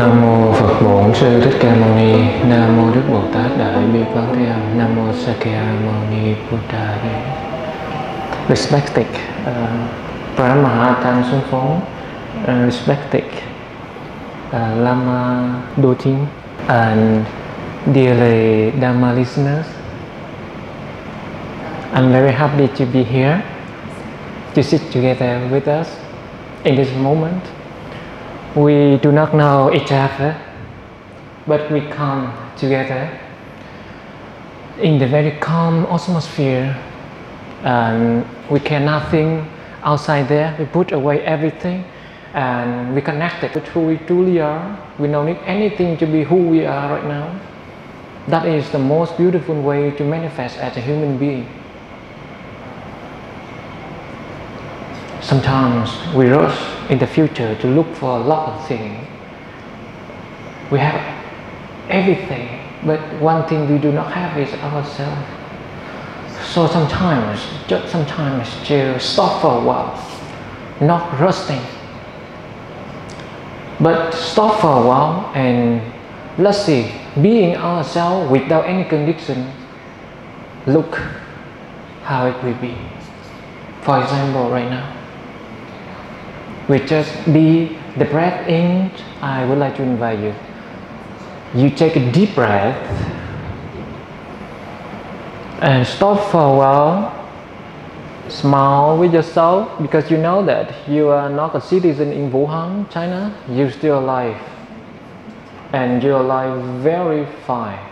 Nam mô Phật Bổn Sư Thích Ca Mâu Ni. Nam mô Đức Bồ Tát Đại Bi Quán Thế Âm. Nam mô Sakyamuni Buddha. Respected uh, ờ, Paramaha Tăng Xuân Phóng, uh, ờ, respected uh, ờ, Lama Dotin, and dearly dharma listeners. I'm very happy to be here to sit together with us in this moment. We do not know each other, but we come together in the very calm atmosphere and we care nothing outside there. We put away everything and we connected with who we truly are. We don't need anything to be who we are right now. That is the most beautiful way to manifest as a human being. Sometimes we rush in the future to look for a lot of things. We have everything, but one thing we do not have is ourselves. So sometimes, just sometimes, to stop for a while, not rushing, but stop for a while and let's see, being ourselves without any condition, look how it will be. For example, right now, we just be the breath in. I would like to invite you. You take a deep breath and stop for a while. Smile with yourself because you know that you are not a citizen in Wuhan, China. You're still alive, and you're alive very fine,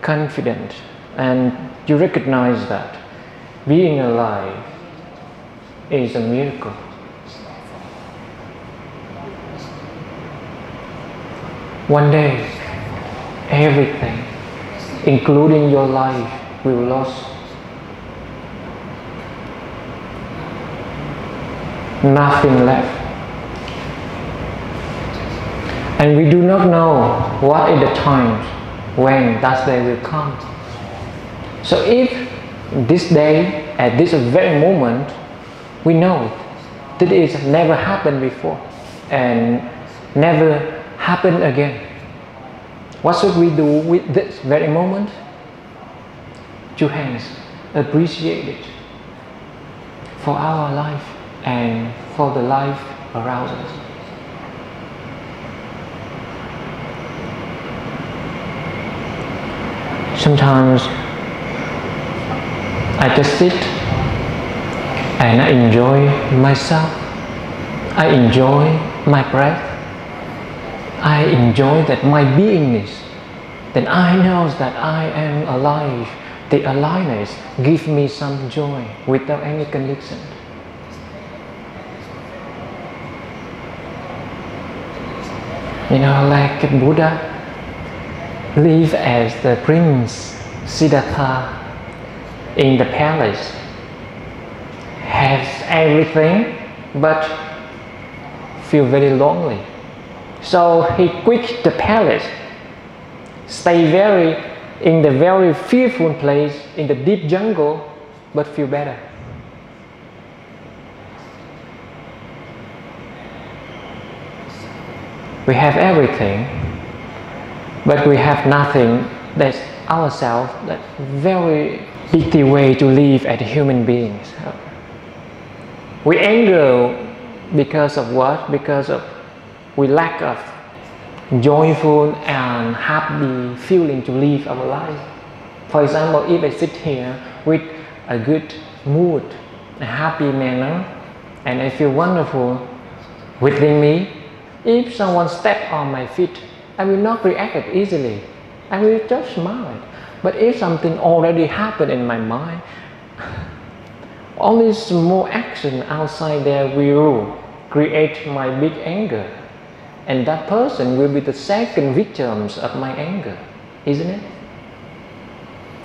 confident, and you recognize that being alive is a miracle. One day, everything, including your life, will lose. Nothing left. And we do not know what is the time when that day will come. So if this day, at this very moment, we know that it has never happened before and never happen again. What should we do with this very moment? Two hands, appreciate it for our life and for the life around us. Sometimes I just sit and I enjoy myself. I enjoy my breath. I enjoy that my beingness. Then I know that I am alive. The aliveness gives me some joy without any condition. You know, like Buddha live as the prince Siddhartha in the palace, has everything but feel very lonely. So he quit the palace, stay very in the very fearful place in the deep jungle, but feel better. We have everything, but we have nothing that's ourselves, that very pity way to live as human beings. We anger because of what? Because of we lack of joyful and happy feeling to live our life. For example, if I sit here with a good mood, a happy manner, and I feel wonderful within me, if someone step on my feet, I will not react easily. I will just smile. But if something already happened in my mind, only small action outside there will create my big anger. And that person will be the second victims of my anger, isn't it?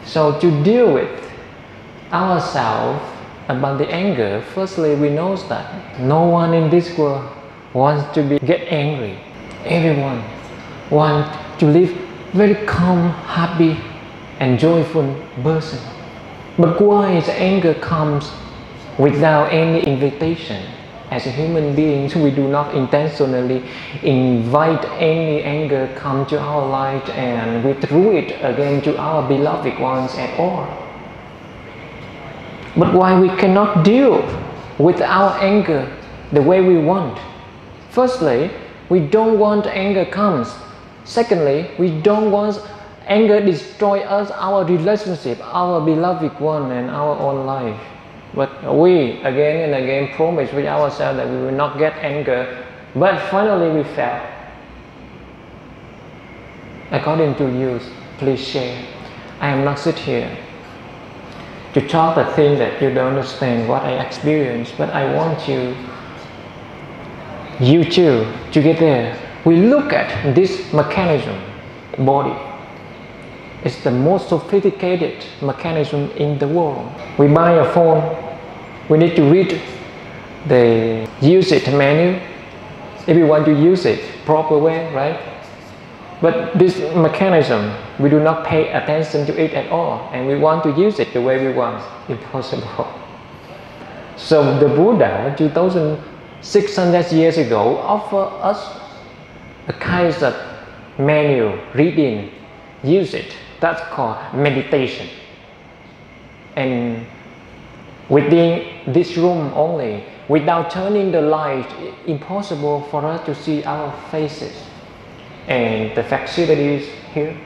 So to deal with ourselves about the anger, firstly we know that no one in this world wants to be get angry. Everyone wants to live very calm, happy, and joyful person. But why the anger comes without any invitation? As a human beings, we do not intentionally invite any anger come to our life and we it again to our beloved ones at all. But why we cannot deal with our anger the way we want? Firstly, we don't want anger comes. Secondly, we don't want anger destroy us, our relationship, our beloved one and our own life. But we again and again promise with ourselves that we will not get anger, but finally we fail. According to you, please share. I am not sit here to talk the thing that you don't understand what I experience, but I want you, you too, to get there. We look at this mechanism, body. It's the most sophisticated mechanism in the world. We buy a phone, we need to read the usage manual if we want to use it proper way, right? But this mechanism, we do not pay attention to it at all, and we want to use it the way we want. Impossible. So the Buddha, 2,600 years ago, offered us a kind of manual, reading, use it. That's called meditation. And within this room only, without turning the light, impossible for us to see our faces and the facilities here.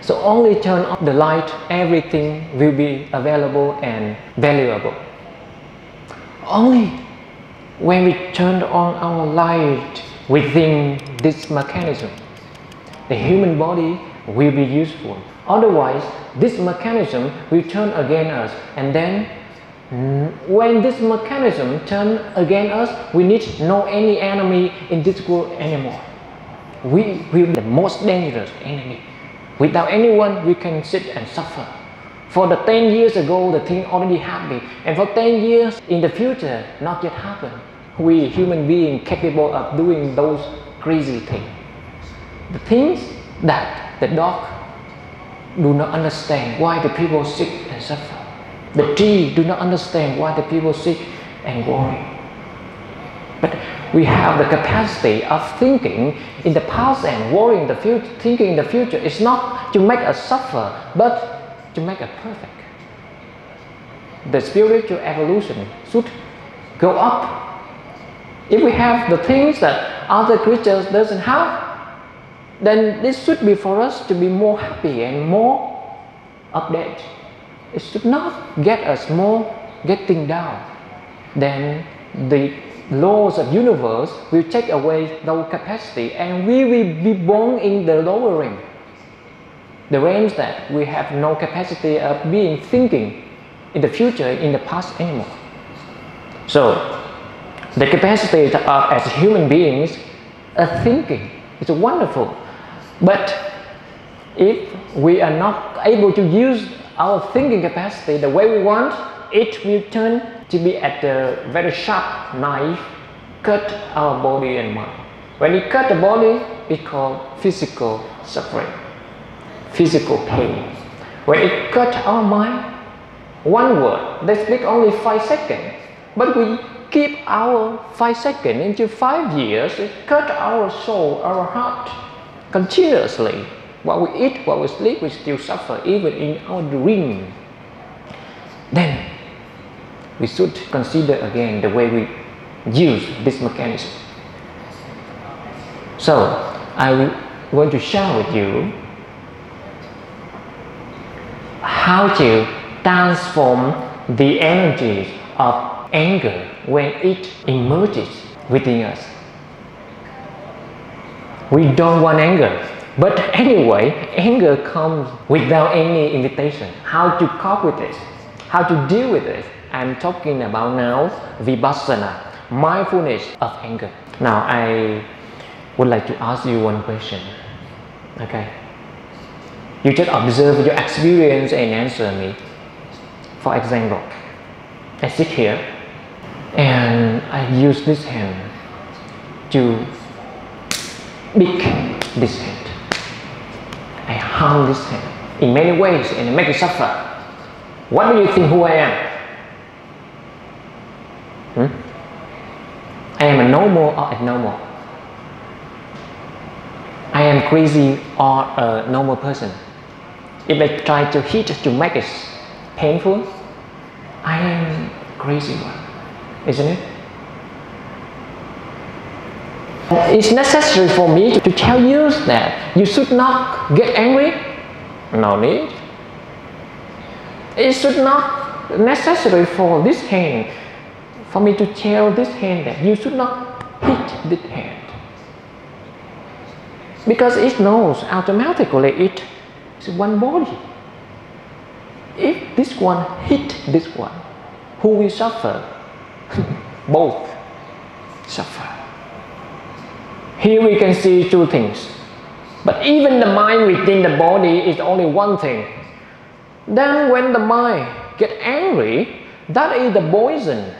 So only turn off the light, everything will be available and valuable. Only when we turn on our light within this mechanism, the human body will be useful. Otherwise, this mechanism will turn against us and then Mm. when this mechanism turn against us, we need no any enemy in this world anymore. We will be the most dangerous enemy. Without anyone, we can sit and suffer. For the 10 years ago, the thing already happened. And for 10 years in the future, not yet happen. We human beings capable of doing those crazy things. The things that the dog do not understand why the people sick and suffer. The tree do not understand why the people sick and worry. But we have the capacity of thinking in the past and worrying the future, thinking in the future is not to make us suffer, but to make us perfect. The spiritual evolution should go up. If we have the things that other creatures doesn't have, then this should be for us to be more happy and more updated it should not get us more getting down. Then the laws of universe will take away those capacity and we will be born in the lower range. The range that we have no capacity of being thinking in the future, in the past anymore. So the capacity of uh, as human beings of thinking is wonderful. But if we are not able to use our thinking capacity the way we want, it will turn to be at the very sharp knife, cut our body and mind. When it cut the body, it's called physical suffering, physical pain. When it cut our mind, one word, they speak only five seconds, but we keep our five seconds into five years, it cut our soul, our heart continuously what we eat, what we sleep, we still suffer even in our dream. Then we should consider again the way we use this mechanism. So I want to share with you how to transform the energies of anger when it emerges within us. We don't want anger but anyway, anger comes without any invitation. How to cope with it? How to deal with it? I'm talking about now vipassana, mindfulness of anger. Now I would like to ask you one question. Okay. You just observe your experience and answer me. For example, I sit here and I use this hand to beat this hand. I harm this hand in many ways and make it suffer. What do you think who I am? Hmm? I am a normal or abnormal. I am crazy or a normal person. If I try to hit to make it painful, I am crazy one, isn't it? It's necessary for me to, tell you that you should not get angry. No need. It should not necessary for this hand for me to tell this hand that you should not hit this hand because it knows automatically it is one body if this one hit this one who will suffer both suffer here we can see two things. But even the mind within the body is only one thing. Then when the mind get angry that is the poison.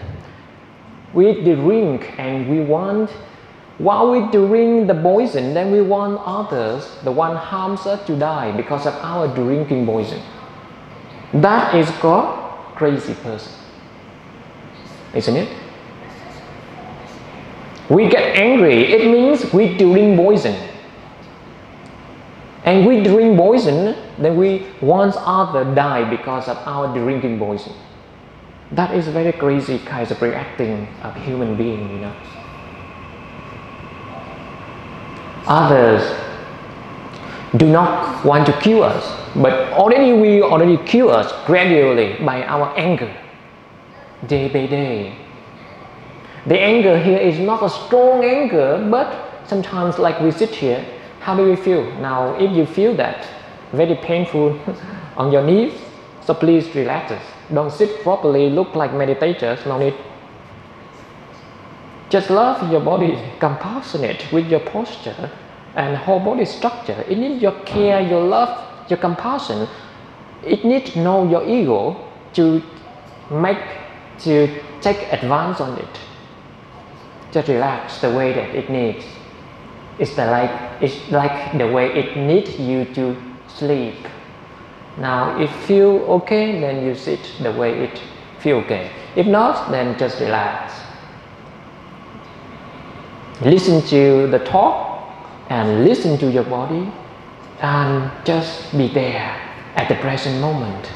We drink and we want while we drink the poison then we want others the one harms us to die because of our drinking poison. That is called crazy person isn't it we get angry it means we drink poison and we drink poison then we want others die because of our drinking poison that is very crazy kind of reacting of human being, you know. Others do not want to kill us, but already we already kill us gradually by our anger, day by day. The anger here is not a strong anger, but sometimes like we sit here, how do we feel? Now, if you feel that very painful on your knees, so please relax. Don't sit properly, look like meditators, no need. Just love your body, compassionate with your posture and whole body structure. It needs your care, your love, your compassion. It needs to know your ego to make, to take advance on it. Just relax the way that it needs. It's the like, it's like the way it needs you to sleep. Now, if feel okay, then you sit the way it feel okay. If not, then just relax. Listen to the talk and listen to your body and just be there at the present moment.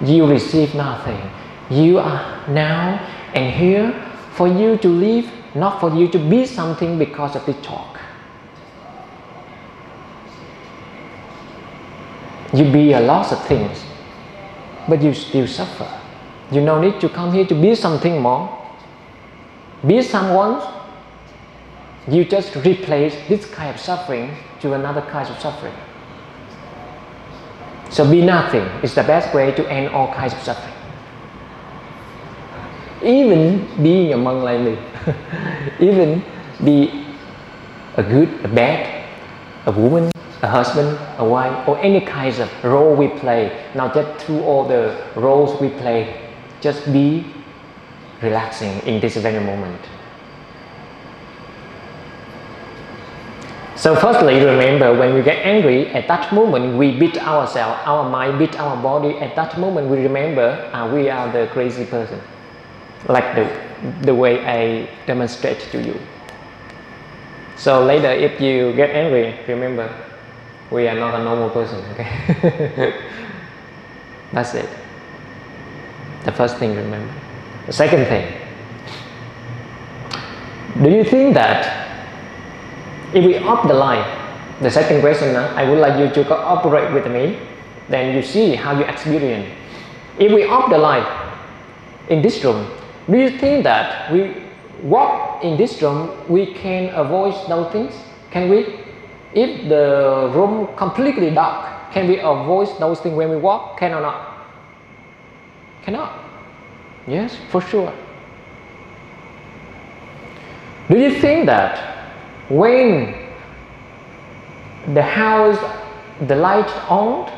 You receive nothing. You are now and here for you to live, not for you to be something because of the talk. You be a lot of things, but you still suffer. You no need to come here to be something more. Be someone. You just replace this kind of suffering to another kind of suffering. So be nothing is the best way to end all kinds of suffering. Even being a monk like me, even be a good, a bad, a woman, a husband, a wife, or any kinds of role we play. Now just through all the roles we play, just be relaxing in this very moment. So firstly, remember when we get angry, at that moment we beat ourselves, our mind beat our body. At that moment we remember uh, we are the crazy person. Like the, the way I demonstrate to you. So later if you get angry, remember we are not a normal person okay? That's it. The first thing remember. The second thing. Do you think that if we off the light the second question uh, I would like you to cooperate with me then you see how you experience. If we off the light in this room do you think that we walk in this room we can avoid those things can we if the room completely dark, can we avoid those things when we walk? Can or not? Cannot. Yes, for sure. Do you think that when the house, the light on,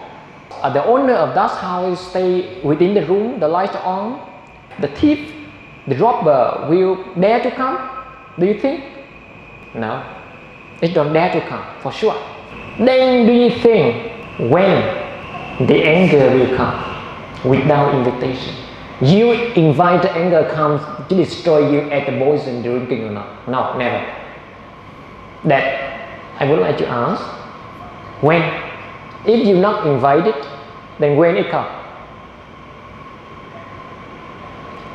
uh, the owner of that house stay within the room, the light on, the thief, the robber will dare to come? Do you think? No. It don't dare to come, for sure. Then do you think when the anger will come without invitation? you invite the anger comes to destroy you at the poison drinking or not? No, never. That I would like to ask, when? If you not invite it, then when it comes?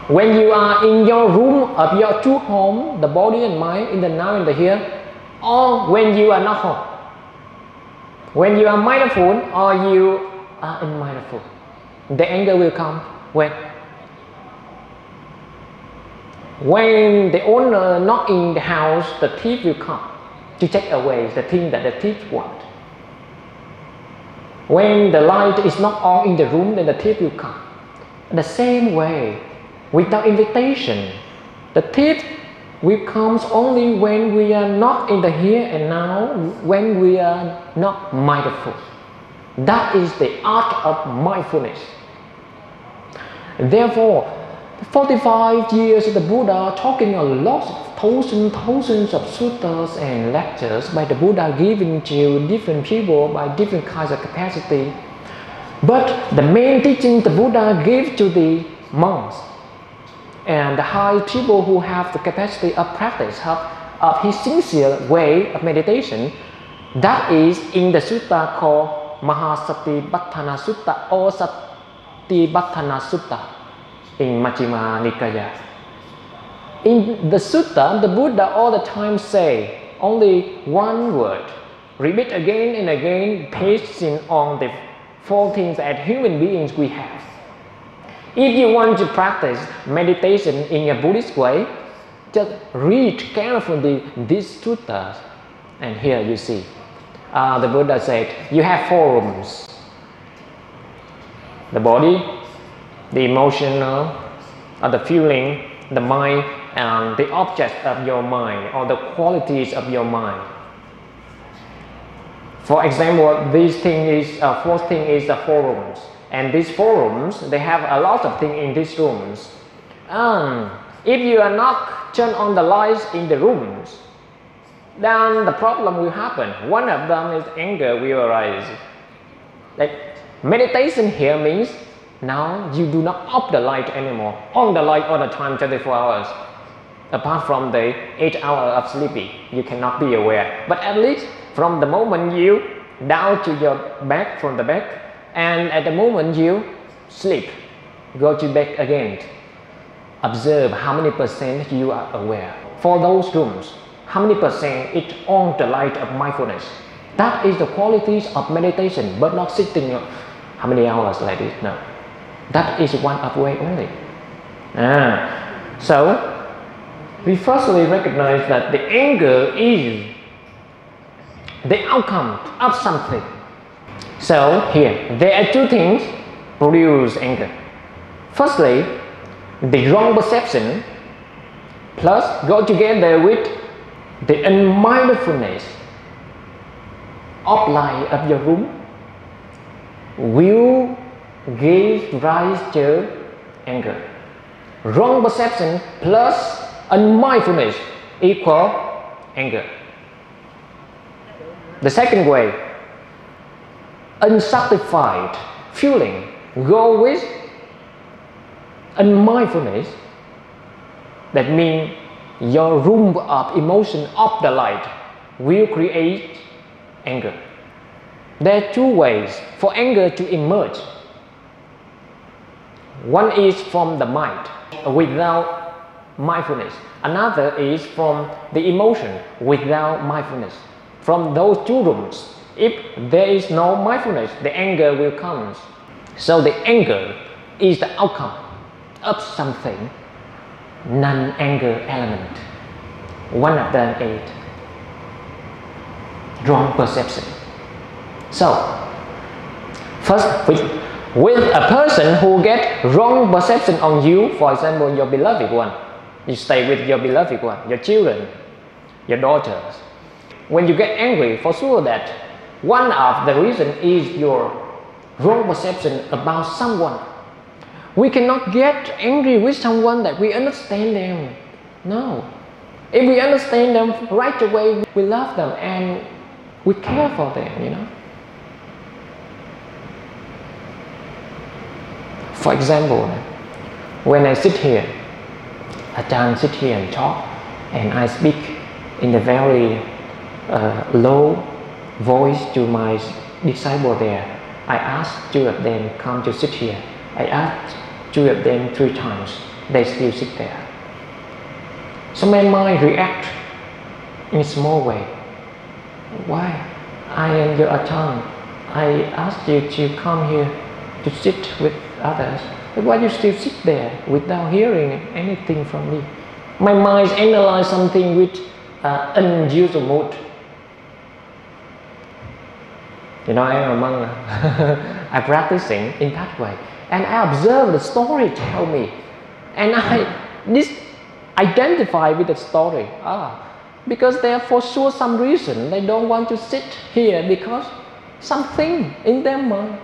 When you are in your room of your true home, the body and mind, in the now and the here, or when you are not home. When you are mindful or you are unmindful, the anger will come when when the owner not in the house, the thief will come to take away the thing that the thief want. When the light is not on in the room, then the thief will come. The same way, without invitation, the thief will come only when we are not in the here and now, when we are not mindful. That is the art of mindfulness. Therefore, 45 years of the Buddha talking a lot, thousands, thousands of suttas and lectures by the Buddha giving to different people by different kinds of capacity. But the main teaching the Buddha gave to the monks and high people who have the capacity of practice of, of his sincere way of meditation, that is in the sutta called Mahasatipatthana Sutta or Satipatthana Sutta in Majjhima Nikaya. In the sutta, the Buddha all the time say only one word, repeat again and again, basing on the four things that human beings we have. If you want to practice meditation in a Buddhist way, just read carefully these suttas. And here you see, uh, the Buddha said, you have four rooms. The body, the emotional, or the feeling, the mind, and the object of your mind, or the qualities of your mind. For example, this thing is, uh, fourth thing is the four rooms. And these four rooms, they have a lot of things in these rooms. And if you are not turn on the lights in the rooms, then the problem will happen. One of them is anger will arise. Like meditation here means now you do not off the light anymore. On the light all the time, 24 hours. Apart from the 8 hours of sleeping, you cannot be aware. But at least from the moment you down to your back from the back and at the moment you sleep, go to bed again. Observe how many percent you are aware. For those rooms, how many percent it on the light of mindfulness. That is the qualities of meditation, but not sitting how many hours like this. No, that is one of way only. Ah, so we firstly recognize that the anger is the outcome of something so here, there are two things produce anger. Firstly, the wrong perception plus go together with the unmindfulness of light of your room will give rise to anger. Wrong perception plus unmindfulness equal anger. The second way unsatisfied feeling go with unmindfulness that means your room of emotion of the light will create anger. There are two ways for anger to emerge. One is from the mind without mindfulness. Another is from the emotion without mindfulness. From those two rooms if there is no mindfulness, the anger will come. So the anger is the outcome of something, non-anger element. One of them is wrong perception. So, first with, with a person who get wrong perception on you, for example, your beloved one, you stay with your beloved one, your children, your daughters. When you get angry, for sure that one of the reasons is your wrong perception about someone. We cannot get angry with someone that we understand them. No. If we understand them right away, we love them and we care for them, you know. For example, When I sit here, Ajahn sit here and talk, and I speak in a very uh, low voice to my disciple there. I ask two of them come to sit here. I ask two of them three times. They still sit there. So my mind react in a small way. Why? I am your Ajahn. I asked you to come here to sit with others. But why you still sit there without hearing anything from me? My mind analyze something with uh, unusual mood. You know, I am a monk. I'm practicing in that way. And I observe the story tell me. And I this identify with the story. Ah, because there for sure some reason they don't want to sit here because something in their mind.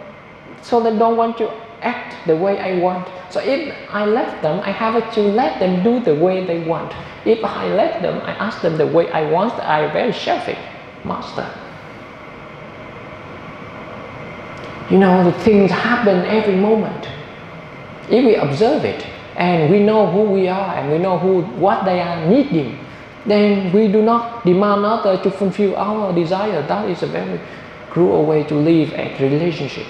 So they don't want to act the way I want. So if I let them, I have to let them do the way they want. If I let them, I ask them the way I want, I am very selfish master. You know, the things happen every moment. If we observe it and we know who we are and we know who what they are needing, then we do not demand others to fulfill our desire. That is a very cruel way to live a relationship.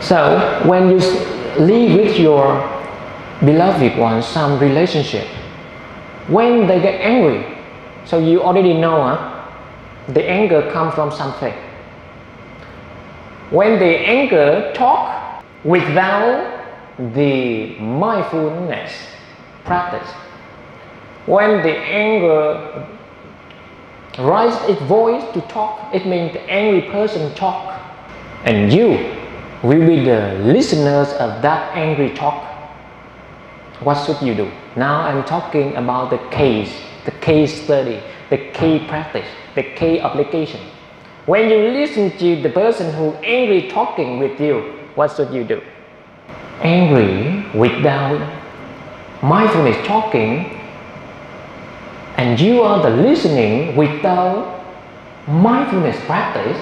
So when you live with your beloved one, some relationship, when they get angry, so you already know huh, the anger comes from something. When the anger talk without the mindfulness practice, when the anger rise its voice to talk, it means the angry person talk, and you will be the listeners of that angry talk. What should you do? Now I'm talking about the case, the case study, the case practice, the case application. When you listen to the person who angry talking with you, what should you do? Angry without mindfulness talking, and you are the listening without mindfulness practice,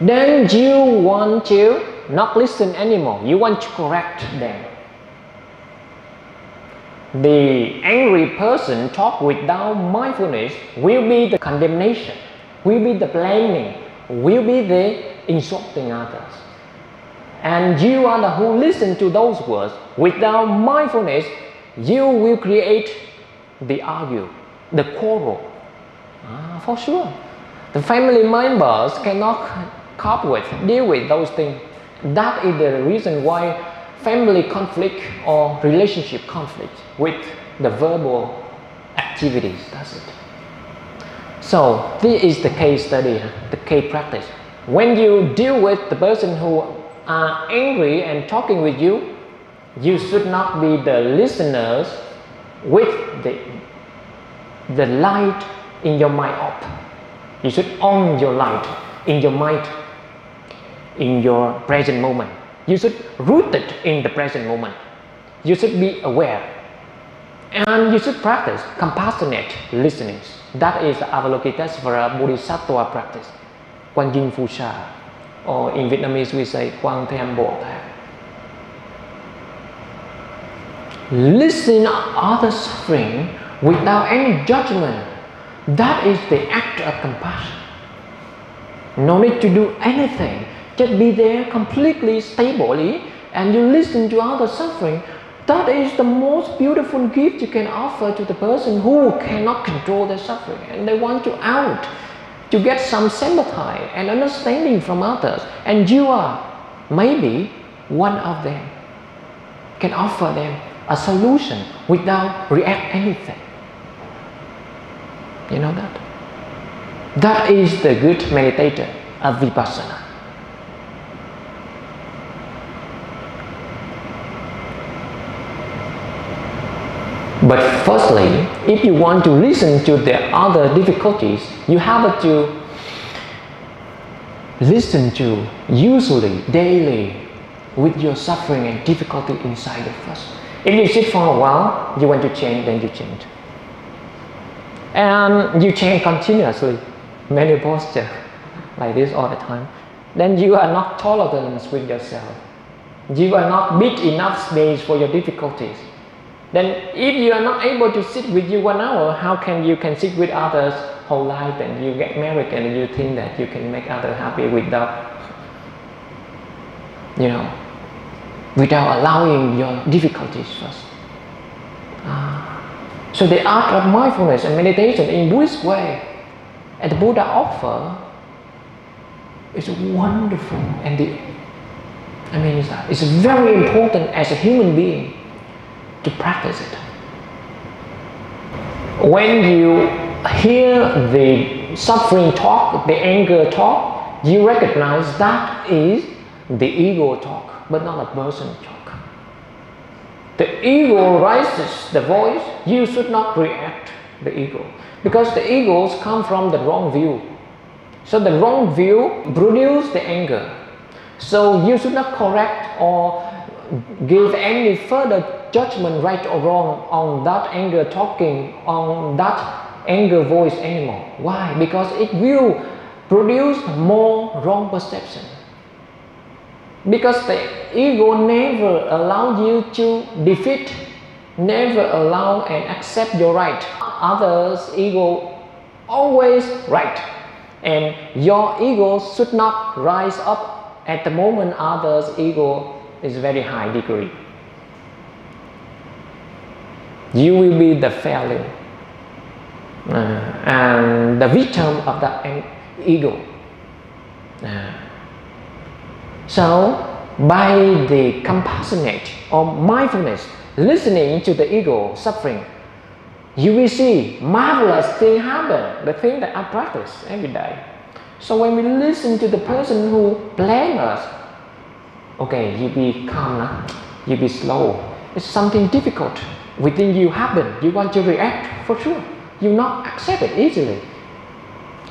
then you want to not listen anymore. You want to correct them. The angry person talk without mindfulness will be the condemnation, will be the blaming, will be the insulting others. And you are the who listen to those words without mindfulness, you will create the argue, the quarrel. Ah, for sure. The family members cannot cope with, deal with those things that is the reason why family conflict or relationship conflict with the verbal activities. That's it. So this is the case study, the case practice. When you deal with the person who are angry and talking with you, you should not be the listeners with the, the light in your mind up. You should on your light in your mind in your present moment. You should root it in the present moment. You should be aware. And you should practice compassionate listening. That is Avalokitesvara Bodhisattva practice. Quan Yin Phu Sha. Or in Vietnamese we say Quang Tham Bồ Tát. Listen other suffering without any judgment. That is the act of compassion. No need to do anything just be there completely stably and you listen to other suffering. That is the most beautiful gift you can offer to the person who cannot control their suffering and they want to out to get some sympathy and understanding from others. And you are maybe one of them. Can offer them a solution without react anything. You know that? That is the good meditator of Vipassana. But firstly, if you want to listen to the other difficulties, you have to listen to usually daily with your suffering and difficulty inside of us. If you sit for a while, you want to change, then you change. And you change continuously, many posture like this all the time. Then you are not tolerant with yourself. You are not big enough space for your difficulties. Then if you are not able to sit with you one hour, how can you can sit with others whole life and you get married and you think that you can make others happy without you know without allowing your difficulties first. Uh, so the art of mindfulness and meditation in Buddhist way and the Buddha offer is wonderful and the I mean it's, it's very important as a human being to practice it. When you hear the suffering talk, the anger talk, you recognize that is the ego talk, but not a person talk. The ego raises the voice, you should not react the ego because the egos come from the wrong view. So the wrong view produces the anger. So you should not correct or give any further judgment right or wrong on that anger talking, on that anger voice anymore. Why? Because it will produce more wrong perception. Because the ego never allow you to defeat, never allow and accept your right. Others' ego always right. And your ego should not rise up at the moment others' ego is very high degree. You will be the failure uh, and the victim of the ego. Uh, so, by the compassionate or mindfulness, listening to the ego suffering, you will see marvelous thing happen, the thing that I practice every day. So when we listen to the person who blame us, okay, you be calm you be slow. It's something difficult within you happen. You want to react for sure. You not accept it easily.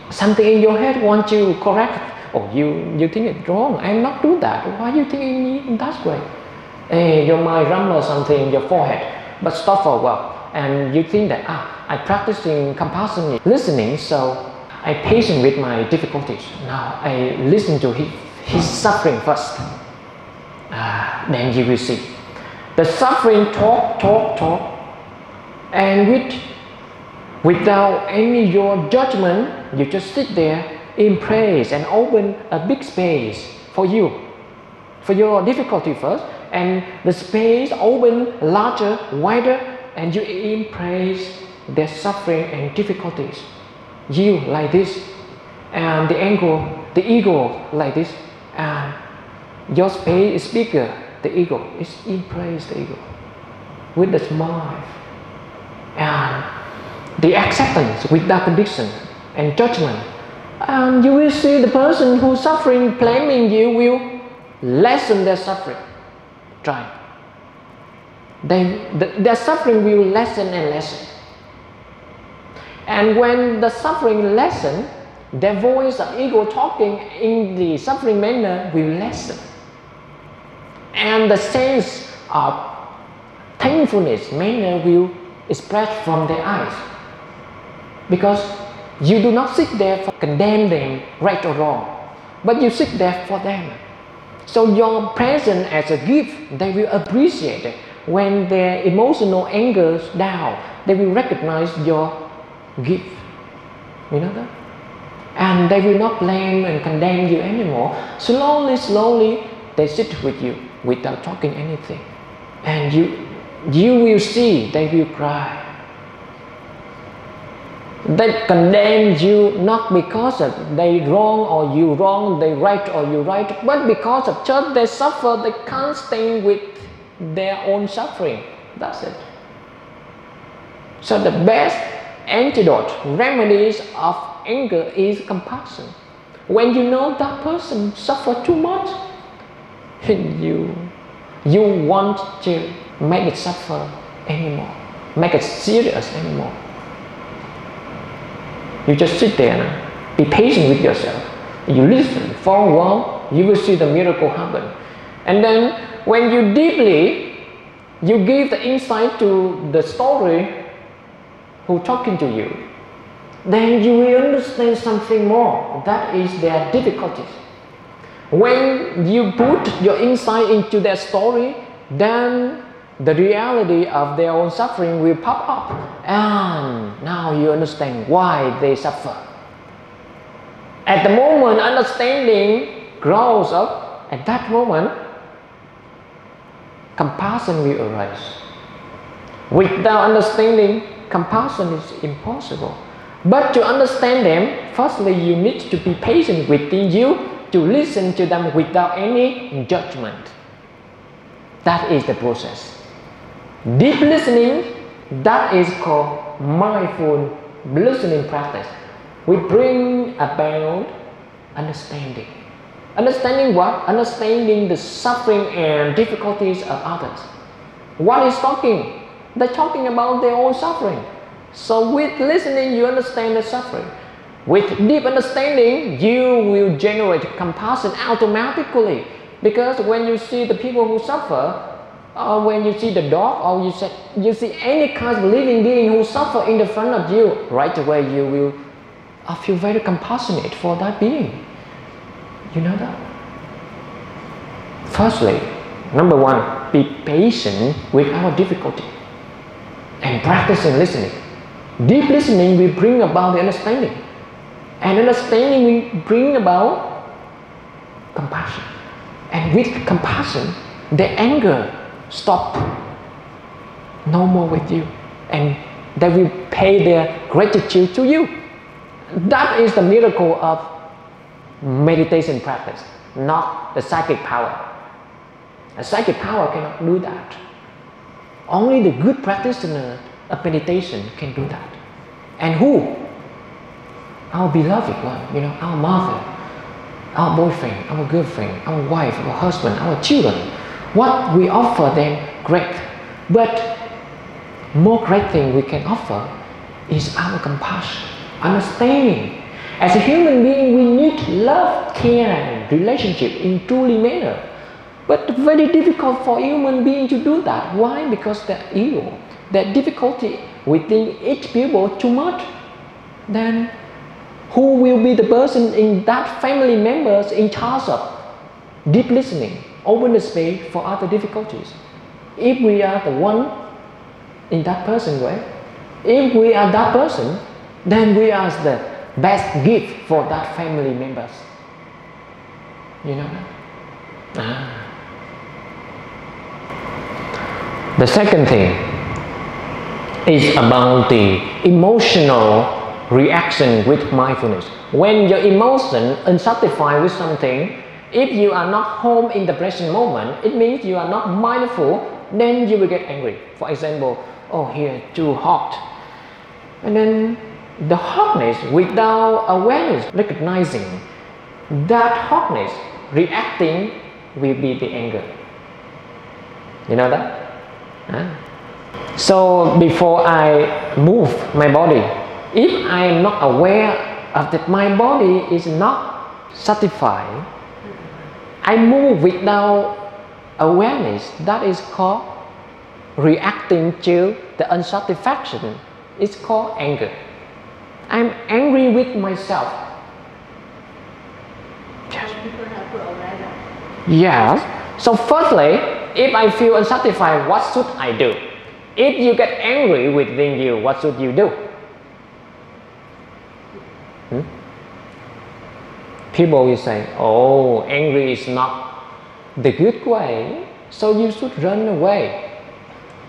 Something in your head want you correct oh you you think it's wrong. I'm not do that. Why you thinking me that way? Hey your mind rumble something in your forehead. But stop for a while. And you think that ah i'm practicing compassion listening so i patient with my difficulties. Now i listen to his, his suffering first. Ah, then you will see the suffering talk talk talk and with without any your judgment you just sit there in praise and open a big space for you, for your difficulty first, and the space open larger, wider, and you in praise their suffering and difficulties. You like this, and the ego, the ego like this, and your space is bigger. The ego is praise the ego with the smile and the acceptance without condition and judgment and you will see the person who's suffering, blaming you, will lessen their suffering. Try. They, the, their suffering will lessen and lessen. And when the suffering lessen, their voice of ego talking in the suffering manner will lessen. And the sense of thankfulness manner will express from their eyes. Because you do not sit there for condemn them right or wrong, but you sit there for them. So your presence as a gift, they will appreciate it. When their emotional anger is down, they will recognize your gift. You know that? And they will not blame and condemn you anymore. Slowly, slowly, they sit with you without talking anything. And you, you will see they will cry they condemn you not because of they wrong or you wrong, they right or you right, but because of just they suffer, they can't stay with their own suffering. That's it. So the best antidote, remedies of anger is compassion. When you know that person suffer too much, you you want to make it suffer anymore, make it serious anymore. You just sit there and be patient with yourself. You listen for a while, you will see the miracle happen. And then when you deeply, you give the insight to the story who talking to you, then you will understand something more. That is their difficulties. When you put your insight into their story, then the reality of their own suffering will pop up, and now you understand why they suffer. At the moment understanding grows up, at that moment, compassion will arise. Without understanding, compassion is impossible. But to understand them, firstly, you need to be patient within you to listen to them without any judgment. That is the process. Deep listening, that is called mindful listening practice. We bring about understanding. Understanding what? Understanding the suffering and difficulties of others. What is talking? They're talking about their own suffering. So with listening, you understand the suffering. With deep understanding, you will generate compassion automatically. Because when you see the people who suffer, or when you see the dog, or you see, you see any kind of living being who suffer in the front of you, right away you will uh, feel very compassionate for that being. You know that? Firstly, number one, be patient with our difficulty and practicing listening. Deep listening will bring about the understanding. And understanding will bring about compassion. And with compassion, the anger stop no more with you. And they will pay their gratitude to you. That is the miracle of meditation practice, not the psychic power. A psychic power cannot do that. Only the good practitioner of meditation can do that. And who? Our beloved one, you know, our mother, our boyfriend, our girlfriend, our wife, our husband, our children. What we offer them, great. But more great thing we can offer is our compassion, understanding. As a human being, we need love, care, and relationship in truly manner. But very difficult for human being to do that. Why? Because they're ego. That difficulty within each people too much. Then who will be the person in that family members in charge of deep listening, open the space for other difficulties? If we are the one in that person way, if we are that person, then we are the best gift for that family members. You know that? Ah. The second thing is about the emotional reaction with mindfulness. When your emotion unsatisfied with something, if you are not home in the present moment, it means you are not mindful, then you will get angry. For example, oh here too hot. And then the hotness without awareness, recognizing that hotness, reacting will be the anger. You know that? So before I move my body, if I am not aware of that my body is not satisfied, I move without awareness. That is called reacting to the unsatisfaction. It's called anger. I'm angry with myself. Yes. Yes. So firstly, if I feel unsatisfied, what should I do? If you get angry within you, what should you do? Hmm? People will say, oh, angry is not the good way, so you should run away.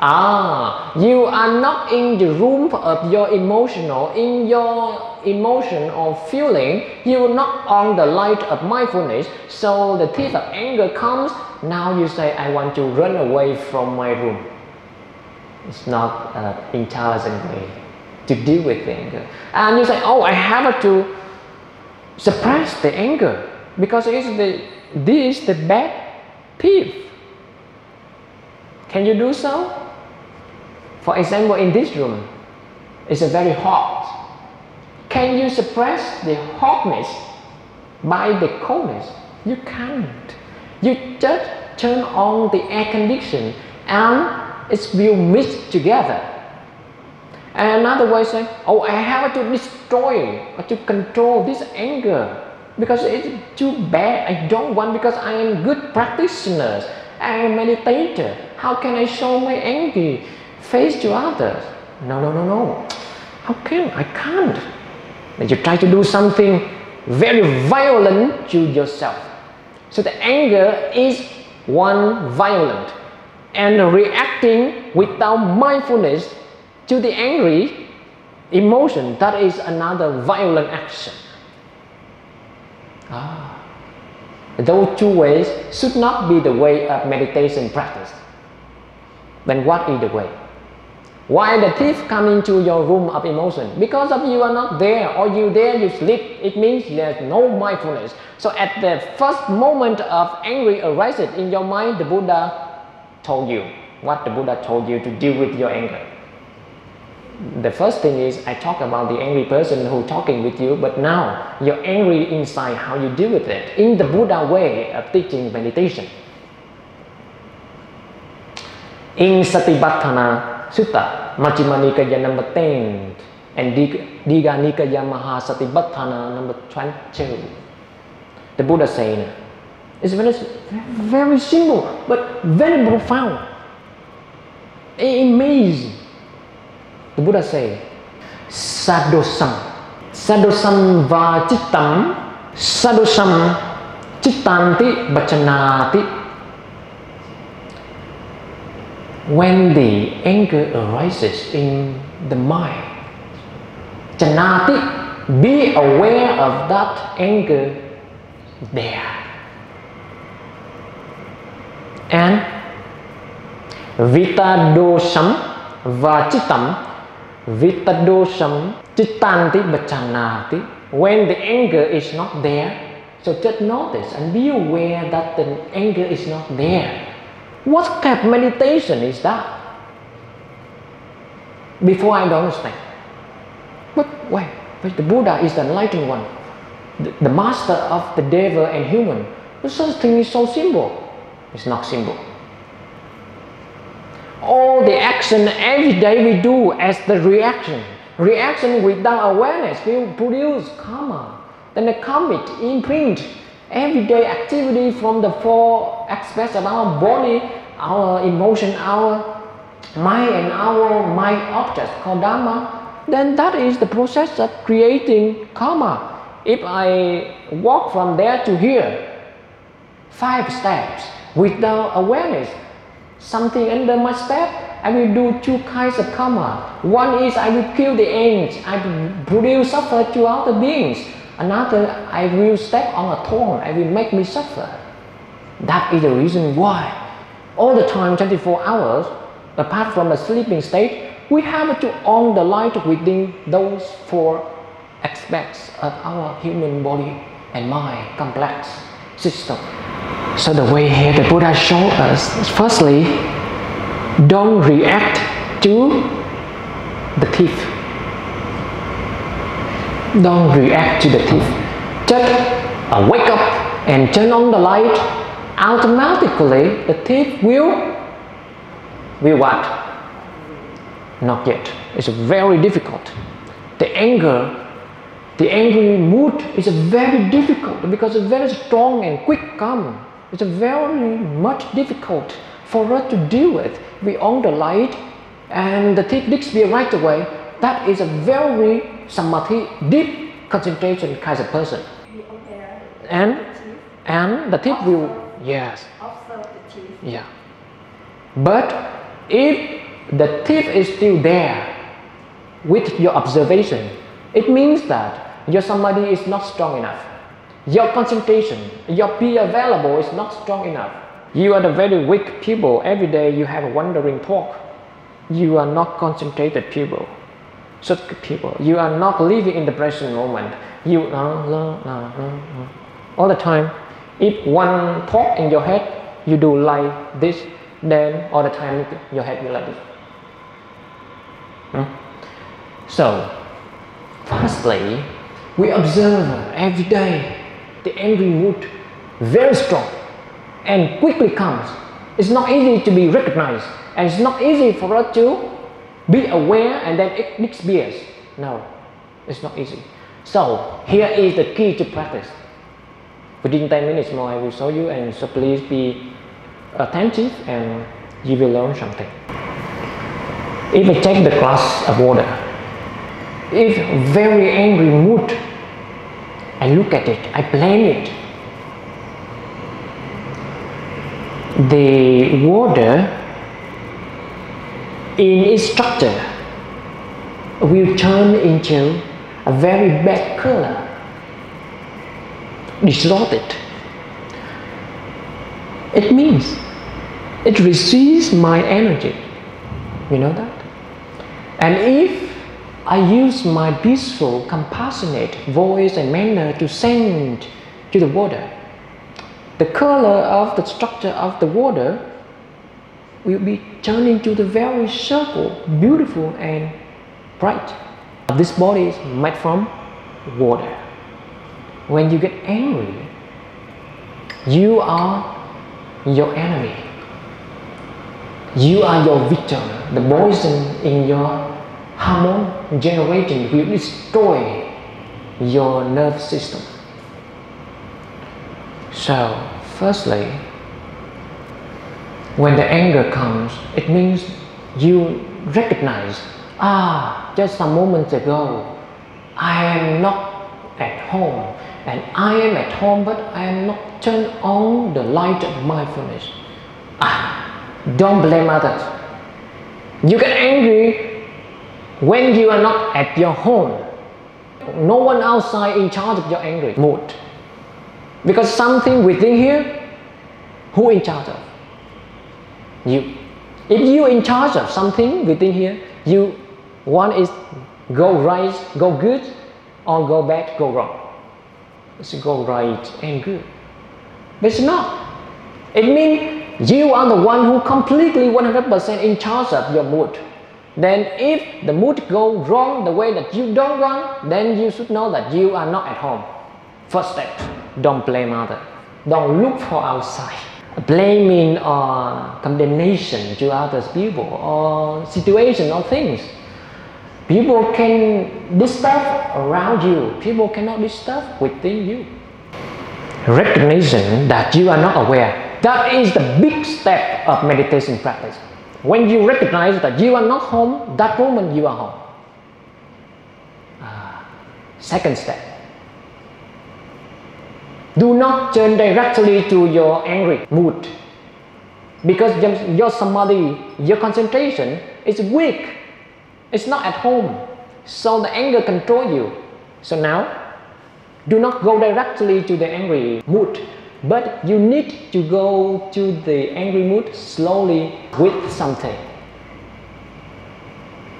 Ah, you are not in the room of your emotional, in your emotion or feeling, you are not on the light of mindfulness, so the thief of anger comes, now you say, I want to run away from my room. It's not an intelligent way to deal with anger. And you say, oh, I have to suppress the anger because it's the, this is the bad thief. Can you do so? For example, in this room, it's very hot. Can you suppress the hotness by the coldness? You can't. You just turn on the air condition and it will mix together. And another way say, oh, I have to destroy or to control this anger. because it's too bad. I don't want because I am good practitioner. I am meditator. How can I show my angry face to others? No, no, no, no. How can I can't? Then you try to do something very violent to yourself. So the anger is one violent and reacting without mindfulness to the angry emotion that is another violent action. Ah. Those two ways should not be the way of meditation practice. Then what is the way? Why the thief come into your room of emotion? Because of you are not there or you there you sleep. It means there's no mindfulness. So at the first moment of angry arises in your mind, the Buddha told you what the Buddha told you to deal with your anger. The first thing is I talk about the angry person who talking with you, but now you're angry inside how you deal with it in the Buddha way of teaching meditation. In Satipatthana Sutta, Majjhima Nikaya number 10 and Digha Nikaya Mahasatipatthana number 22. The Buddha saying, it's very, very simple but very profound. Amazing. The Buddha say, Sadosam. Sadosam va chittam, sadosam chittanti bachanati when the anger arises in the mind, chanati be aware of that anger there. And vitadosam vachitam, vitadosam chitanti bachanati, when the anger is not there, so just notice and be aware that the anger is not there what kind of meditation is that? Before I don't understand. But why? But the Buddha is the enlightened one, the, the master of the devil and human. Such thing is so simple. It's not simple. All the action every day we do as the reaction. Reaction without awareness will produce karma. Then the karmic imprint everyday activity from the four aspects of our body, our emotion, our mind and our mind object called Dharma, then that is the process of creating karma. If I walk from there to here, five steps without awareness, something under my step, I will do two kinds of karma. One is I will kill the ants, I will produce suffer to other beings. Another, I will step on a thorn, I will make me suffer. That is the reason why all the time, 24 hours, apart from the sleeping state, we have to own the light within those four aspects of our human body and mind complex system. So the way here the Buddha showed us, firstly, don't react to the thief don't react to the thief. Just uh, wake up and turn on the light. Automatically, the thief will will what? Not yet. It's very difficult. The anger, the angry mood is very difficult because it's very strong and quick come. It's very much difficult for us to deal with. We own the light and the thief disappear right away. That is a very samadhi, deep concentration kind of person. And and the thief will yes. Yeah. But if the thief is still there with your observation, it means that your samadhi is not strong enough. Your concentration, your be available is not strong enough. You are the very weak people. Every day you have a wandering talk. You are not concentrated people such people. You are not living in the present moment. You are all the time. If one thought in your head, you do like this, then all the time your head will like this. Hmm? So, firstly, we observe every day the angry mood very strong and quickly comes. It's not easy to be recognized and it's not easy for us to be aware and then experience. No, it's not easy. So here is the key to practice. Within 10 minutes more, I will show you, and so please be attentive and you will learn something. If I take the glass of water, if very angry mood, I look at it, I blame it. The water in its structure will turn into a very bad color, distorted. It means it receives my energy. You know that? And if I use my peaceful, compassionate voice and manner to send to the water, the color of the structure of the water will be turned into the very circle, beautiful and bright. This body is made from water. When you get angry, you are your enemy. You are your victim. The poison in your hormone generating will destroy your nerve system. So, firstly, when the anger comes, it means you recognize, ah, just a moment ago, I am not at home, and I am at home, but I am not turned on the light of mindfulness. Ah, don't blame others. You get angry when you are not at your home. No one outside in charge of your angry mood. Because something within here, who in charge of? You. If you in charge of something within here, you one is go right, go good, or go bad, go wrong. It's go right and good. But it's not. It means you are the one who completely 100% in charge of your mood. Then if the mood go wrong the way that you don't want, then you should know that you are not at home. First step, don't blame others. Don't look for outside. Blaming or condemnation to others people or situation or things. People can disturb around you. People cannot disturb within you. Recognition that you are not aware. That is the big step of meditation practice. When you recognize that you are not home, that moment you are home. Uh, second step. Do not turn directly to your angry mood because your samadhi, your concentration is weak. It's not at home. So the anger control you. So now, do not go directly to the angry mood, but you need to go to the angry mood slowly with something.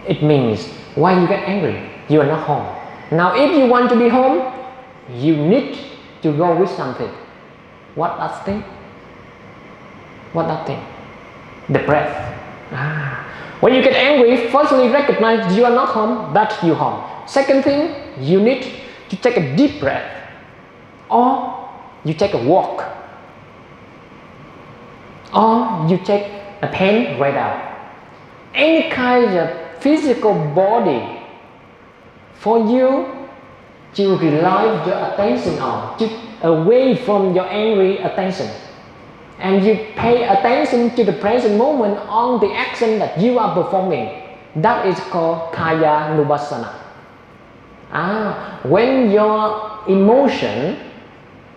It means why you get angry? You are not home. Now, if you want to be home, you need to go with something. What that thing? What that thing? The breath. Ah. When you get angry, firstly recognize you are not home, that's you home. Second thing, you need to take a deep breath or you take a walk. Or you take a pen right out. Any kind of physical body for you to rely your attention on to away from your angry attention. And you pay attention to the present moment on the action that you are performing. That is called kaya nupassana Ah, when your emotion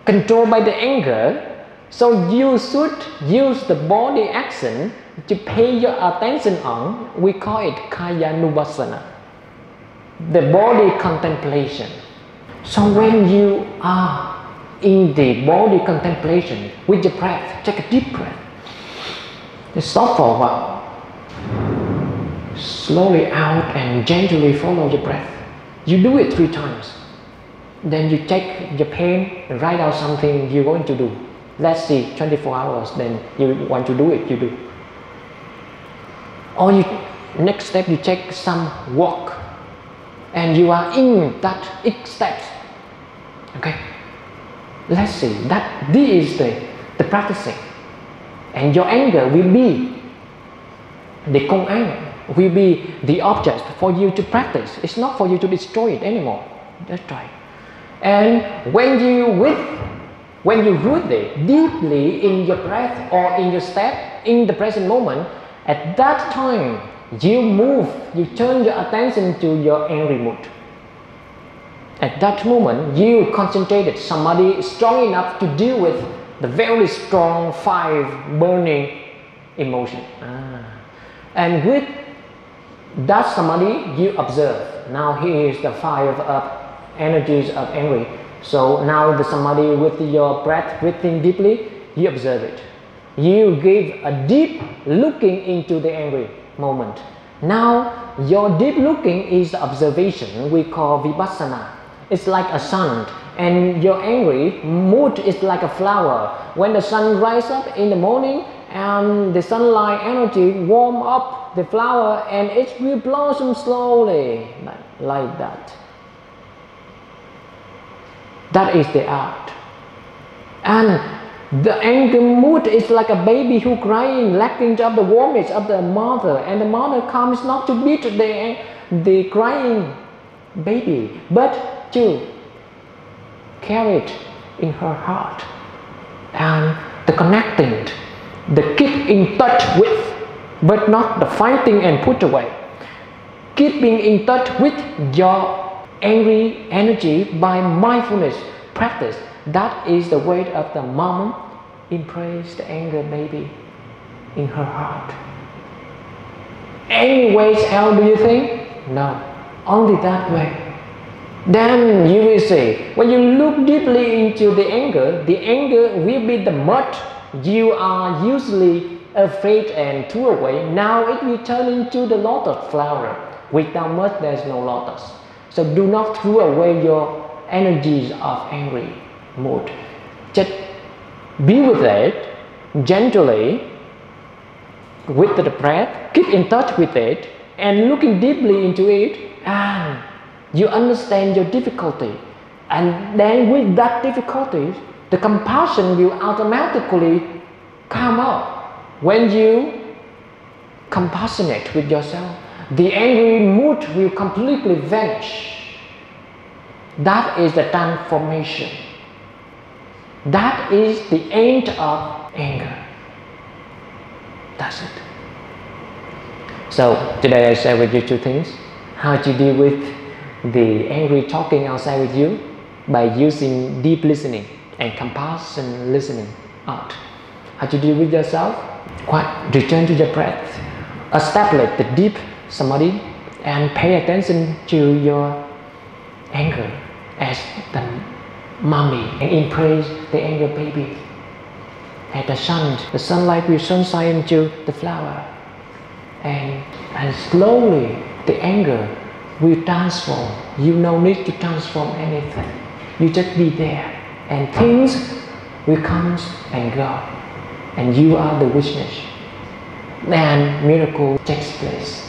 controlled by the anger, so you should use the body action to pay your attention on. We call it kaya nupassana, the body contemplation. So when you are in the body contemplation with your breath, take a deep breath. Stop for a while. Slowly out and gently follow your breath. You do it three times. Then you take your pen, write out something you're going to do. Let's see, 24 hours, then you want to do it, you do. Or you, next step, you take some walk. And you are in that X steps. Okay? Let's see, that this is the, the practicing. And your anger will be the kong anger will be the object for you to practice. It's not for you to destroy it anymore. That's right. And when you with When you root it deeply in your breath or in your step, in the present moment, at that time you move, you turn your attention to your angry mood. At that moment, you concentrated samadhi strong enough to deal with the very strong five burning emotion. Ah. And with that samadhi, you observe. Now here is the five of energies of angry. So now the samadhi with your breath breathing deeply, you observe it. You give a deep looking into the angry moment. Now your deep looking is the observation we call vipassana. It's like a sun and your angry mood is like a flower. When the sun rises up in the morning and the sunlight energy warm up the flower and it will blossom slowly like that. That is the art. And the anger mood is like a baby who crying, lacking of the warmth of the mother, and the mother comes not to beat the, the crying baby, but to carry it in her heart. And the connecting, the keep in touch with, but not the fighting and put away. Keeping in touch with your angry energy by mindfulness practice. That is the way of the mom embrace the anger baby in her heart. Any ways else do you think? No, only that way. Then you will see, when you look deeply into the anger, the anger will be the mud you are usually afraid and threw away. Now it will turn into the lotus flower. Without mud, there is no lotus. So do not throw away your energies of angry mood. Just be with it gently with the breath, keep in touch with it and looking deeply into it and you understand your difficulty and then with that difficulty the compassion will automatically come up when you compassionate with yourself the angry mood will completely vanish. That is the transformation. That is the end of anger. That's it. So today I share with you two things. How to deal with the angry talking outside with you by using deep listening and compassion listening out. How to deal with yourself? Quite return to your breath. Establish the deep samadhi and pay attention to your anger as the mommy and embrace the anger baby. As the sun, the sunlight will shine into the flower and, and slowly the anger will transform. You no need to transform anything. You just be there and things will come and go and you are the witness and miracle takes place.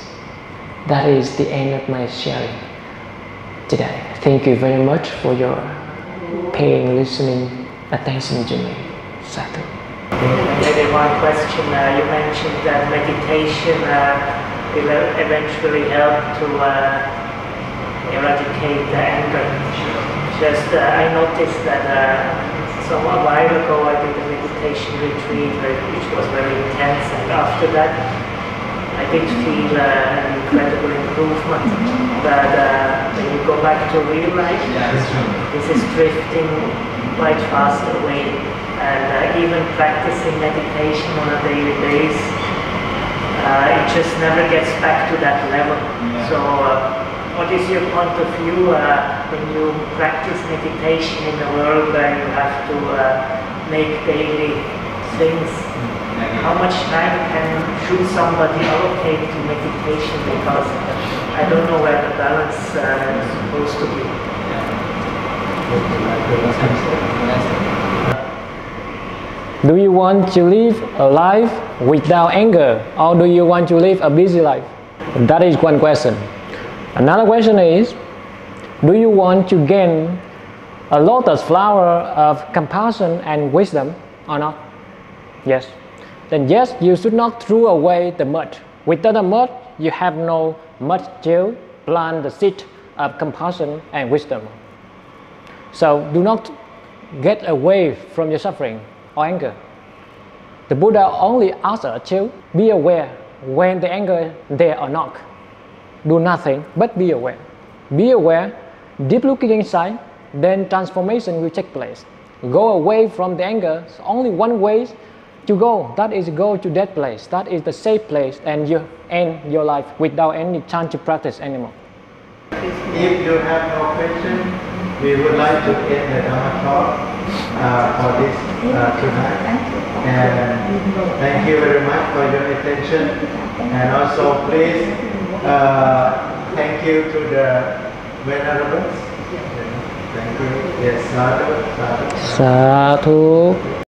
That is the end of my sharing today. Thank you very much for your paying listening attention to me. Sadhu. Maybe one question. Uh, you mentioned that meditation uh, will eventually help to uh, eradicate the anger. Just uh, I noticed that uh, some a while ago I did a meditation retreat which was very intense, and after that I did feel uh, an incredible improvement. But uh, when you go back to real life, this is drifting quite fast away. And uh, even practicing meditation on a daily basis, uh, it just never gets back to that level. So, uh, what is your point of view uh, when you practice meditation in a world where you have to make daily things? how much time can should somebody allocate to meditation because I don't know where the balance uh, is supposed to be. Do you want to live a life without anger or do you want to live a busy life? That is one question. Another question is do you want to gain a lotus flower of compassion and wisdom or not? Yes then yes, you should not throw away the mud. Without the mud, you have no mud to plant the seed of compassion and wisdom. So do not get away from your suffering or anger. The Buddha only asks us to be aware when the anger there or not. Do nothing but be aware. Be aware, deep looking inside, then transformation will take place. Go away from the anger. It's only one way to go. That is go to that place. That is the safe place, and you end your life without any chance to practice anymore. If you have no question, we would like to end the Dhamma talk uh, for this uh, tonight. And thank you very much for your attention. And also please uh, thank you to the venerables. Thank you. Yes, sadhu, sadhu. Sadhu.